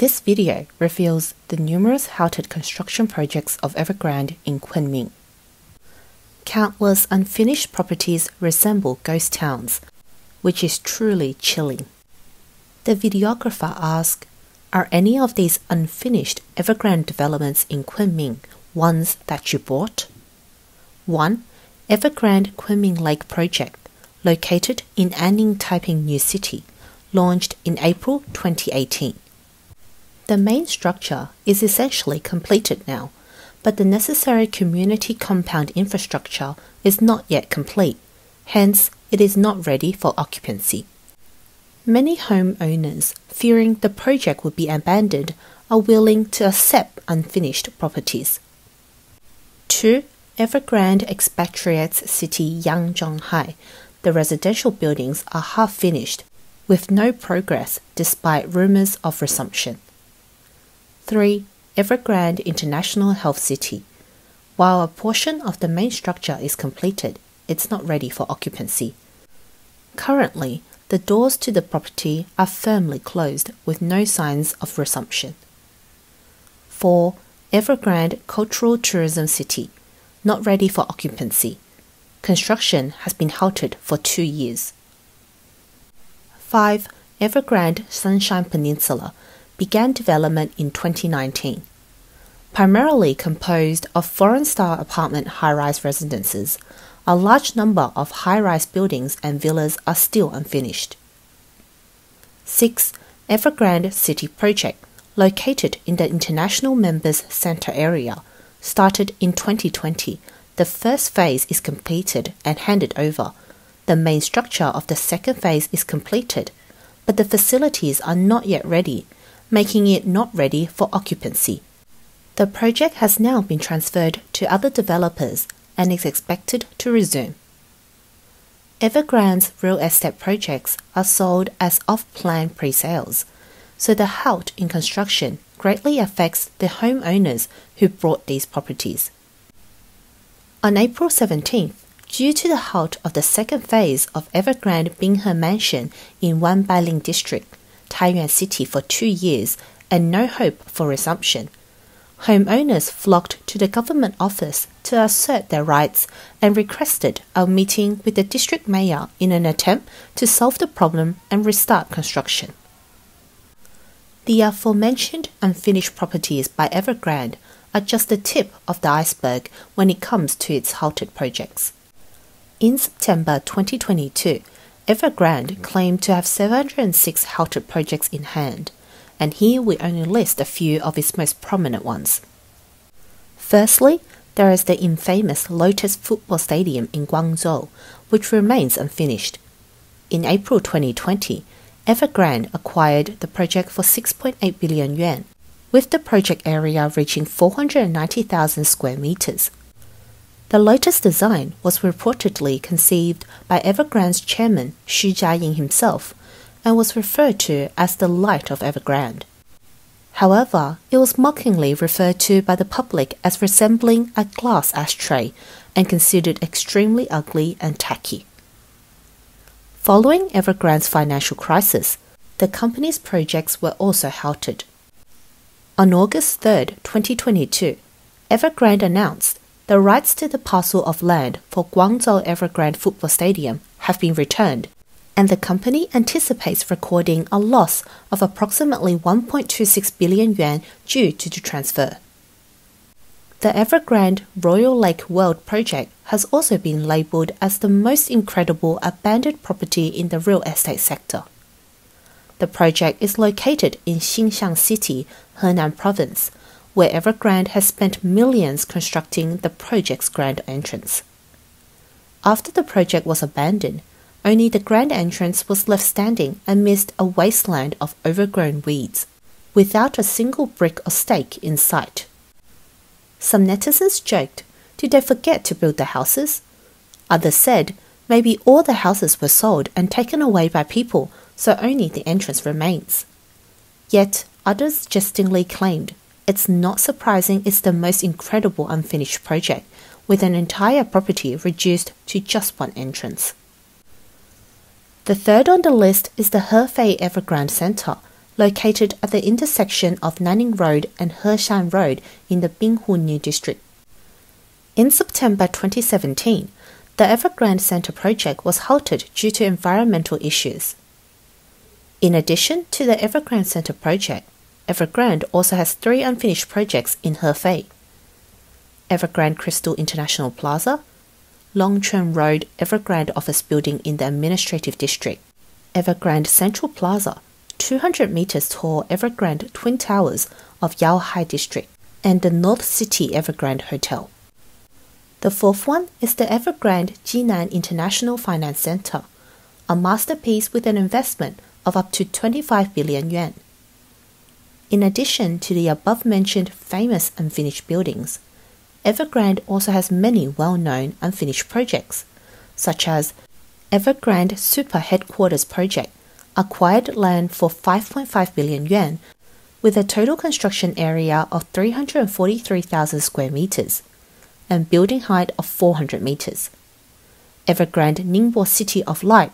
This video reveals the numerous halted construction projects of Evergrande in Kunming. Countless unfinished properties resemble ghost towns, which is truly chilling. The videographer asked, Are any of these unfinished Evergrande developments in Kunming ones that you bought? 1. Evergrande Kunming Lake Project, located in Anning Taiping New City, launched in April 2018. The main structure is essentially completed now, but the necessary community compound infrastructure is not yet complete, hence, it is not ready for occupancy. Many homeowners, fearing the project would be abandoned, are willing to accept unfinished properties. 2. Evergrande Expatriates City Yangzonghai. The residential buildings are half finished, with no progress despite rumors of resumption. 3. Evergrande International Health City. While a portion of the main structure is completed, it's not ready for occupancy. Currently, the doors to the property are firmly closed with no signs of resumption. 4. Evergrande Cultural Tourism City, not ready for occupancy. Construction has been halted for two years. 5. Evergrande Sunshine Peninsula began development in 2019. Primarily composed of foreign style apartment high rise residences, a large number of high rise buildings and villas are still unfinished. 6. Evergrande City Project, located in the International Members Center area, started in 2020. The first phase is completed and handed over. The main structure of the second phase is completed, but the facilities are not yet ready, making it not ready for occupancy. The project has now been transferred to other developers and is expected to resume. Evergrande's real estate projects are sold as off plan pre sales, so the halt in construction greatly affects the homeowners who bought these properties. On April 17th, due to the halt of the second phase of Evergrande Binghe Mansion in Wanbailin District, Taiyuan City for two years and no hope for resumption, homeowners flocked to the government office to assert their rights and requested a meeting with the district mayor in an attempt to solve the problem and restart construction. The aforementioned unfinished properties by Evergrande are just the tip of the iceberg when it comes to its halted projects. In September 2022, Evergrande claimed to have 706 halted projects in hand and here we only list a few of its most prominent ones. Firstly, there is the infamous Lotus Football Stadium in Guangzhou, which remains unfinished. In April 2020, Evergrande acquired the project for 6.8 billion yuan, with the project area reaching 490,000 square meters. The Lotus design was reportedly conceived by Evergrande's chairman Xu Jiayin himself and was referred to as the light of Evergrande. However, it was mockingly referred to by the public as resembling a glass ashtray and considered extremely ugly and tacky. Following Evergrande's financial crisis, the company's projects were also halted. On August 3, 2022, Evergrande announced the rights to the parcel of land for Guangzhou Evergrande Football Stadium have been returned and the company anticipates recording a loss of approximately 1.26 billion yuan due to the transfer. The Evergrande Royal Lake World project has also been labeled as the most incredible abandoned property in the real estate sector. The project is located in Xinxiang City, Henan Province, where Evergrande has spent millions constructing the project's grand entrance. After the project was abandoned, only the grand entrance was left standing amidst a wasteland of overgrown weeds, without a single brick or stake in sight. Some netizens joked, did they forget to build the houses? Others said, maybe all the houses were sold and taken away by people, so only the entrance remains. Yet others jestingly claimed, it's not surprising it's the most incredible unfinished project, with an entire property reduced to just one entrance. The third on the list is the Hefei Evergrande Center, located at the intersection of Nanning Road and Heshan Road in the Binhu New District. In September 2017, the Evergrande Center project was halted due to environmental issues. In addition to the Evergrande Center project, Evergrande also has three unfinished projects in Hefei. Evergrande Crystal International Plaza, Longchuan Road Evergrande office building in the administrative district, Evergrande Central Plaza, 200 meters tall Evergrande Twin Towers of Yaohai district, and the North City Evergrande Hotel. The fourth one is the Evergrande Jinan International Finance Center, a masterpiece with an investment of up to 25 billion yuan. In addition to the above mentioned famous unfinished buildings, Evergrande also has many well known unfinished projects, such as Evergrande Super Headquarters Project, acquired land for 5.5 billion yuan with a total construction area of 343,000 square meters and building height of 400 meters. Evergrande Ningbo City of Light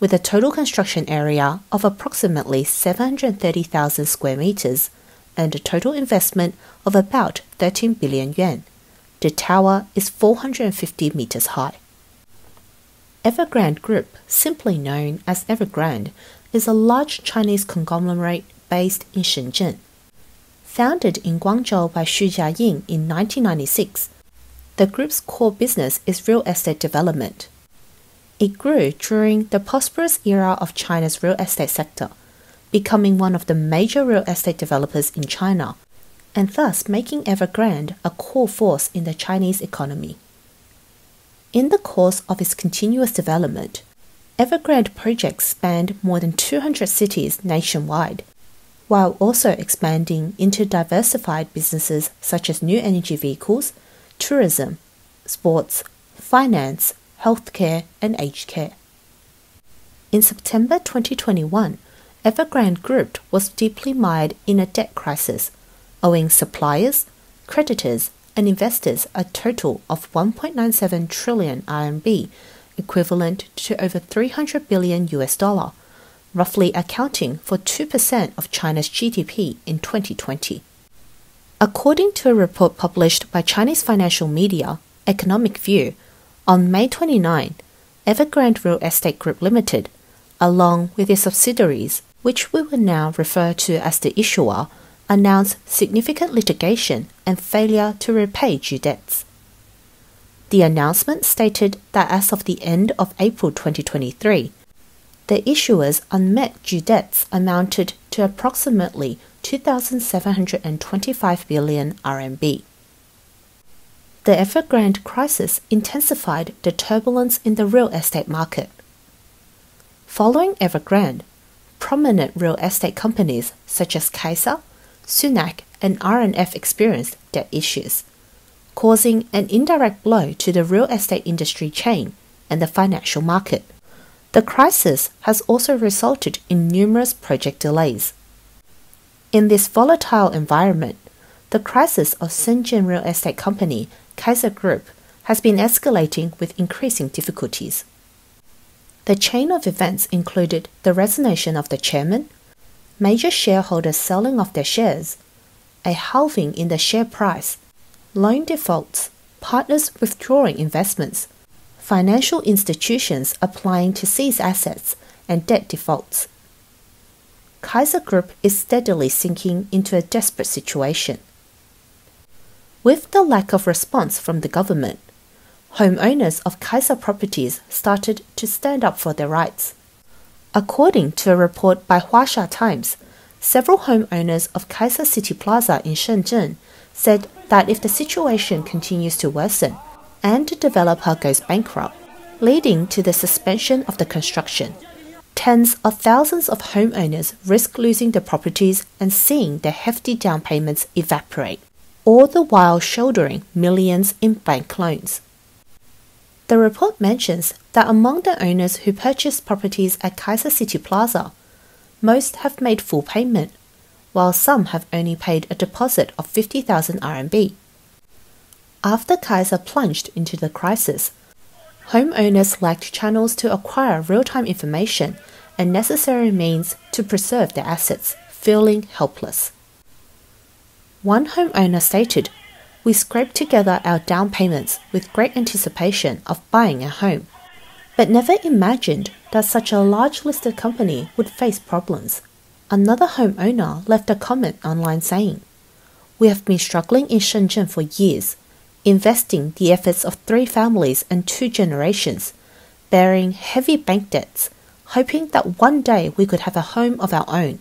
with a total construction area of approximately 730,000 square meters and a total investment of about 13 billion yuan. The tower is 450 meters high. Evergrande Group, simply known as Evergrande, is a large Chinese conglomerate based in Shenzhen. Founded in Guangzhou by Xu Jiayin in 1996, the group's core business is real estate development. It grew during the prosperous era of China's real estate sector, becoming one of the major real estate developers in China, and thus making Evergrande a core force in the Chinese economy. In the course of its continuous development, Evergrande projects spanned more than 200 cities nationwide, while also expanding into diversified businesses such as new energy vehicles, tourism, sports, finance, healthcare, and aged care. In September 2021, Evergrande Group was deeply mired in a debt crisis, owing suppliers, creditors, and investors a total of 1.97 trillion RMB, equivalent to over 300 billion US dollar, roughly accounting for 2% of China's GDP in 2020. According to a report published by Chinese financial media, Economic View, on May 29, Evergrande Real Estate Group Limited, along with its subsidiaries, which we will now refer to as the issuer, announced significant litigation and failure to repay due debts. The announcement stated that as of the end of April 2023, the issuer's unmet due debts amounted to approximately 2,725 billion RMB. The Evergrande crisis intensified the turbulence in the real estate market. Following Evergrande, prominent real estate companies such as Kaisa, Sunac, and R&F experienced debt issues, causing an indirect blow to the real estate industry chain and the financial market. The crisis has also resulted in numerous project delays. In this volatile environment, the crisis of Shenzhen real estate company Kaisa Group has been escalating with increasing difficulties. The chain of events included the resignation of the chairman, major shareholders selling off their shares, a halving in the share price, loan defaults, partners withdrawing investments, financial institutions applying to seize assets, and debt defaults. Kaisa Group is steadily sinking into a desperate situation. With the lack of response from the government, homeowners of Kaisa properties started to stand up for their rights. According to a report by Huaxia Times, several homeowners of Kaisa City Plaza in Shenzhen said that if the situation continues to worsen and the developer goes bankrupt, leading to the suspension of the construction, tens of thousands of homeowners risk losing their properties and seeing their hefty down payments evaporate all the while shouldering millions in bank loans. The report mentions that among the owners who purchased properties at Kaisa City Plaza, most have made full payment, while some have only paid a deposit of 50,000 RMB. After Kaisa plunged into the crisis, homeowners lacked channels to acquire real time information and necessary means to preserve their assets, feeling helpless. One homeowner stated, We scraped together our down payments with great anticipation of buying a home, but never imagined that such a large listed company would face problems. Another homeowner left a comment online saying, We have been struggling in Shenzhen for years, investing the efforts of three families and two generations, bearing heavy bank debts, hoping that one day we could have a home of our own,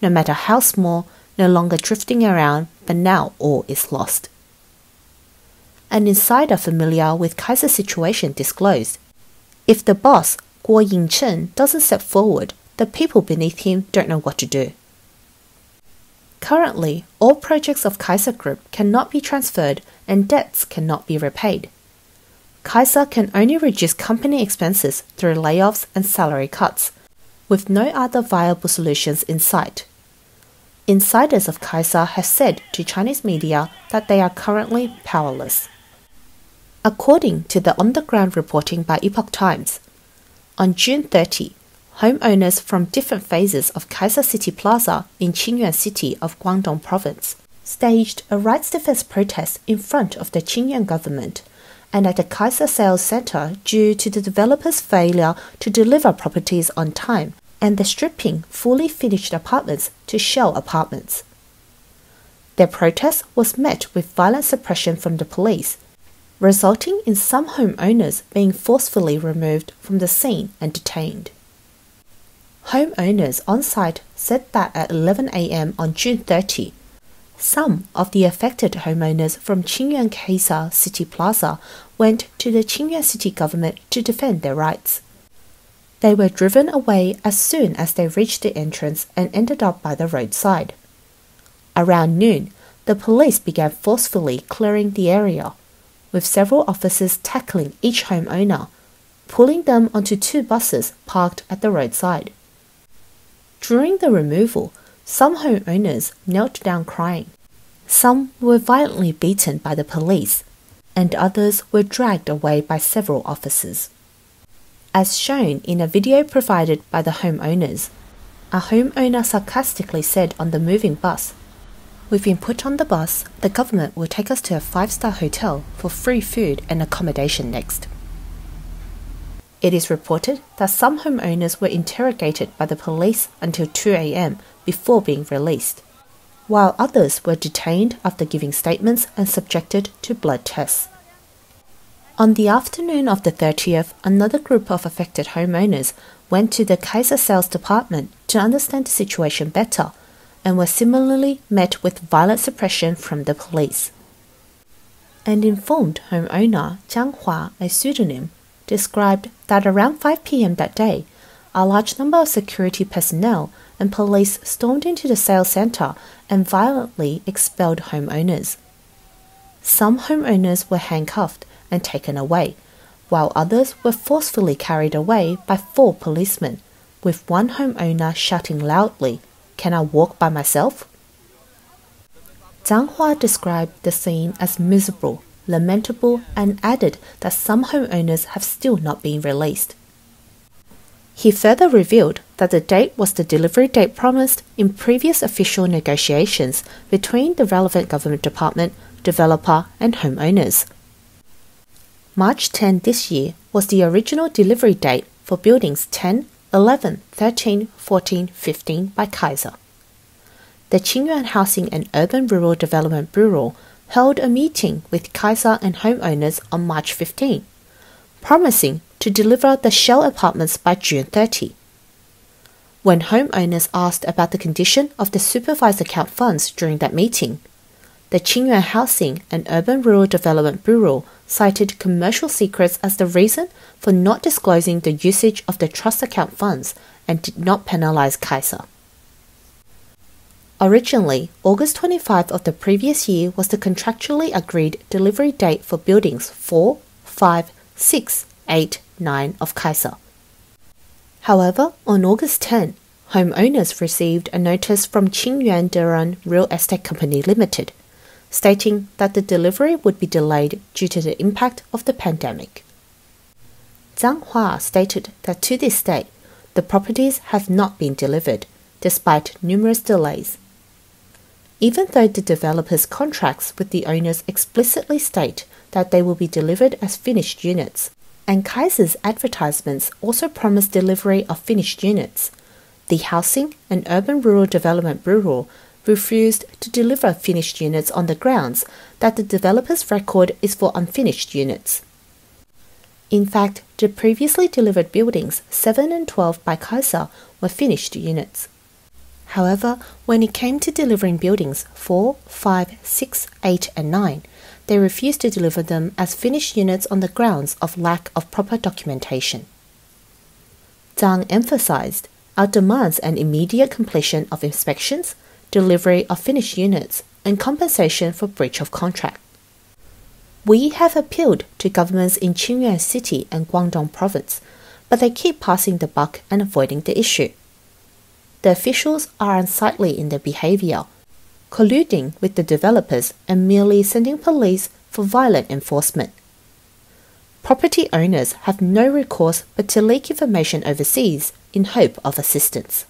no matter how small, no longer drifting around, but now all is lost. An insider familiar with Kaisa's situation disclosed if the boss, Guo Yingcheng, doesn't step forward, the people beneath him don't know what to do. Currently, all projects of Kaisa Group cannot be transferred and debts cannot be repaid. Kaisa can only reduce company expenses through layoffs and salary cuts, with no other viable solutions in sight. Insiders of Kaisa have said to Chinese media that they are currently powerless. According to the underground reporting by Epoch Times, on June 30, homeowners from different phases of Kaisa City Plaza in Qingyuan City of Guangdong Province staged a rights defense protest in front of the Qingyuan government and at the Kaisa Sales Center due to the developer's failure to deliver properties on time and the stripping fully finished apartments to shell apartments. Their protest was met with violent suppression from the police, resulting in some homeowners being forcefully removed from the scene and detained. Homeowners on site said that at 11 a.m. on June 30, some of the affected homeowners from Qingyuan Kaisa City Plaza went to the Qingyuan city government to defend their rights. They were driven away as soon as they reached the entrance and ended up by the roadside. Around noon, the police began forcefully clearing the area, with several officers tackling each homeowner, pulling them onto two buses parked at the roadside. During the removal, some homeowners knelt down crying. Some were violently beaten by the police, and others were dragged away by several officers. As shown in a video provided by the homeowners, a homeowner sarcastically said on the moving bus, We've been put on the bus, the government will take us to a five star hotel for free food and accommodation next. It is reported that some homeowners were interrogated by the police until 2 a.m. before being released, while others were detained after giving statements and subjected to blood tests. On the afternoon of the 30th, another group of affected homeowners went to the Kaisa Sales Department to understand the situation better and were similarly met with violent suppression from the police. An informed homeowner, Jiang Hua, a pseudonym, described that around 5 pm that day, a large number of security personnel and police stormed into the sales center and violently expelled homeowners. Some homeowners were handcuffed and taken away, while others were forcefully carried away by four policemen, with one homeowner shouting loudly, Can I walk by myself? Zhang Hua described the scene as miserable lamentable, and added that some homeowners have still not been released. He further revealed that the date was the delivery date promised in previous official negotiations between the relevant government department, developer, and homeowners. March 10 this year was the original delivery date for buildings 10, 11, 13, 14, 15 by Kaisa. The Qingyuan Housing and Urban Rural Development Bureau held a meeting with Kaisa and homeowners on March 15, promising to deliver the shell apartments by June 30. When homeowners asked about the condition of the supervised account funds during that meeting, the Qingyuan Housing and Urban Rural Development Bureau cited commercial secrets as the reason for not disclosing the usage of the trust account funds and did not penalize Kaisa. Originally, August 25 of the previous year was the contractually agreed delivery date for buildings 4, 5, 6, 8, 9 of Kaisa. However, on August 10, homeowners received a notice from Qingyuan Derun Real Estate Company Limited, stating that the delivery would be delayed due to the impact of the pandemic. Zhang Hua stated that to this day, the properties have not been delivered despite numerous delays. Even though the developers' contracts with the owners explicitly state that they will be delivered as finished units, and Kaisa's advertisements also promise delivery of finished units, the Housing and Urban Rural Development Bureau refused to deliver finished units on the grounds that the developer's record is for unfinished units. In fact, the previously delivered buildings 7 and 12 by Kaisa were finished units. However, when it came to delivering buildings 4, 5, 6, 8, and 9, they refused to deliver them as finished units on the grounds of lack of proper documentation. Zhang emphasized our demands an immediate completion of inspections, delivery of finished units, and compensation for breach of contract. We have appealed to governments in Qingyuan City and Guangdong Province, but they keep passing the buck and avoiding the issue. The officials are unsightly in their behavior, colluding with the developers and merely sending police for violent enforcement. Property owners have no recourse but to leak information overseas in hope of assistance.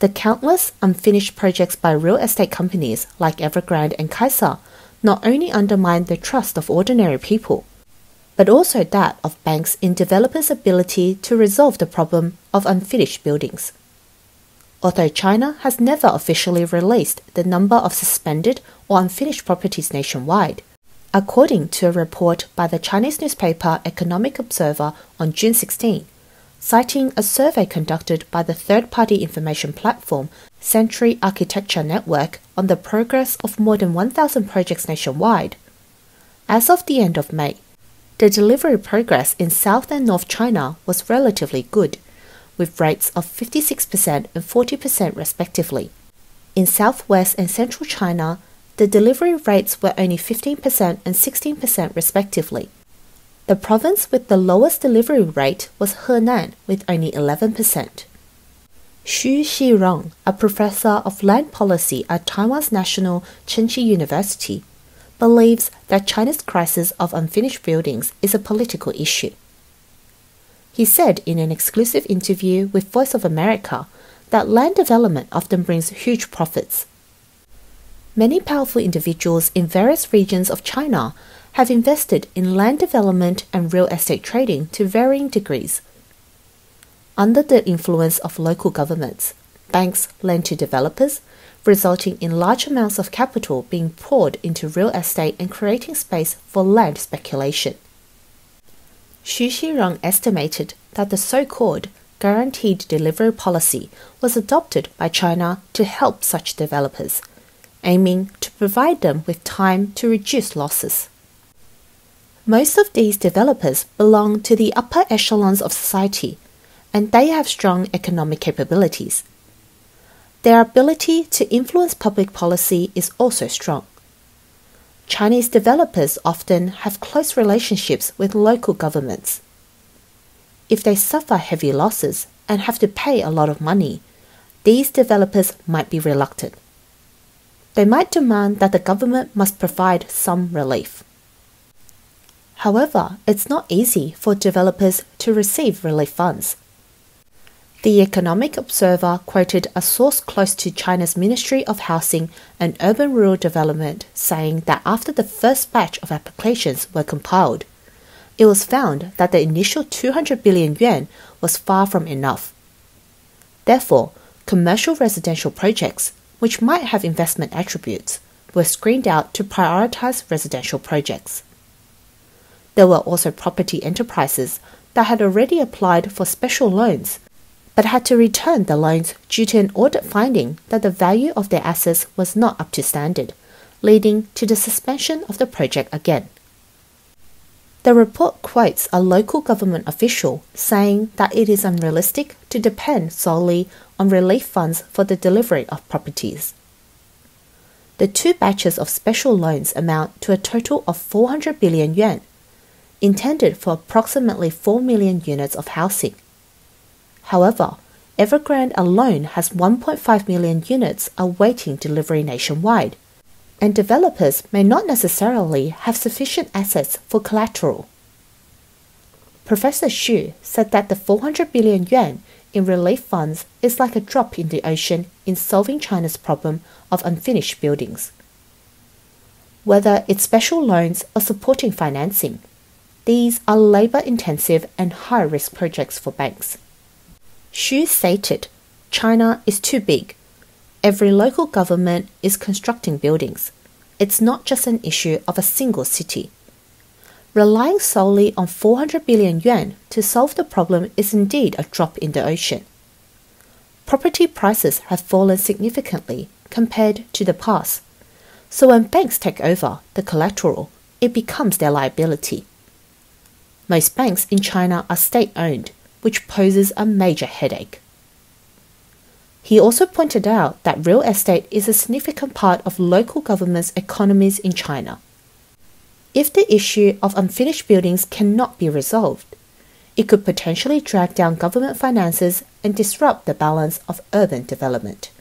The countless unfinished projects by real estate companies like Evergrande and Kaisa not only undermine the trust of ordinary people, but also that of banks in developers' ability to resolve the problem of unfinished buildings. Although China has never officially released the number of suspended or unfinished properties nationwide, according to a report by the Chinese newspaper Economic Observer on June 16, citing a survey conducted by the third party information platform Century Architecture Network on the progress of more than 1,000 projects nationwide. As of the end of May, the delivery progress in South and North China was relatively good, with rates of 56% and 40% respectively. In Southwest and Central China, the delivery rates were only 15% and 16% respectively. The province with the lowest delivery rate was Henan with only 11%. Xu Shirong, a professor of land policy at Taiwan's National Chengchi University, believes that China's crisis of unfinished buildings is a political issue. He said in an exclusive interview with Voice of America that land development often brings huge profits. Many powerful individuals in various regions of China have invested in land development and real estate trading to varying degrees. Under the influence of local governments, banks lend to developers, resulting in large amounts of capital being poured into real estate and creating space for land speculation. Xu Shirong estimated that the so called guaranteed delivery policy was adopted by China to help such developers, aiming to provide them with time to reduce losses. Most of these developers belong to the upper echelons of society, and they have strong economic capabilities. Their ability to influence public policy is also strong. Chinese developers often have close relationships with local governments. If they suffer heavy losses and have to pay a lot of money, these developers might be reluctant. They might demand that the government must provide some relief. However, it's not easy for developers to receive relief funds. The Economic Observer quoted a source close to China's Ministry of Housing and Urban Rural Development saying that after the first batch of applications were compiled, it was found that the initial 200 billion yuan was far from enough. Therefore, commercial residential projects, which might have investment attributes, were screened out to prioritize residential projects. There were also property enterprises that had already applied for special loans but had to return the loans due to an audit finding that the value of their assets was not up to standard, leading to the suspension of the project again. The report quotes a local government official saying that it is unrealistic to depend solely on relief funds for the delivery of properties. The two batches of special loans amount to a total of 400 billion yuan, intended for approximately 4 million units of housing. However, Evergrande alone has 1.5 million units awaiting delivery nationwide, and developers may not necessarily have sufficient assets for collateral. Professor Xu said that the 400 billion yuan in relief funds is like a drop in the ocean in solving China's problem of unfinished buildings. Whether it's special loans or supporting financing, these are labour intensive and high risk projects for banks. Xu stated China is too big. Every local government is constructing buildings. It's not just an issue of a single city. Relying solely on 400 billion yuan to solve the problem is indeed a drop in the ocean. Property prices have fallen significantly compared to the past, so when banks take over the collateral, it becomes their liability. Most banks in China are state owned, which poses a major headache. He also pointed out that real estate is a significant part of local governments' economies in China. If the issue of unfinished buildings cannot be resolved, it could potentially drag down government finances and disrupt the balance of urban development.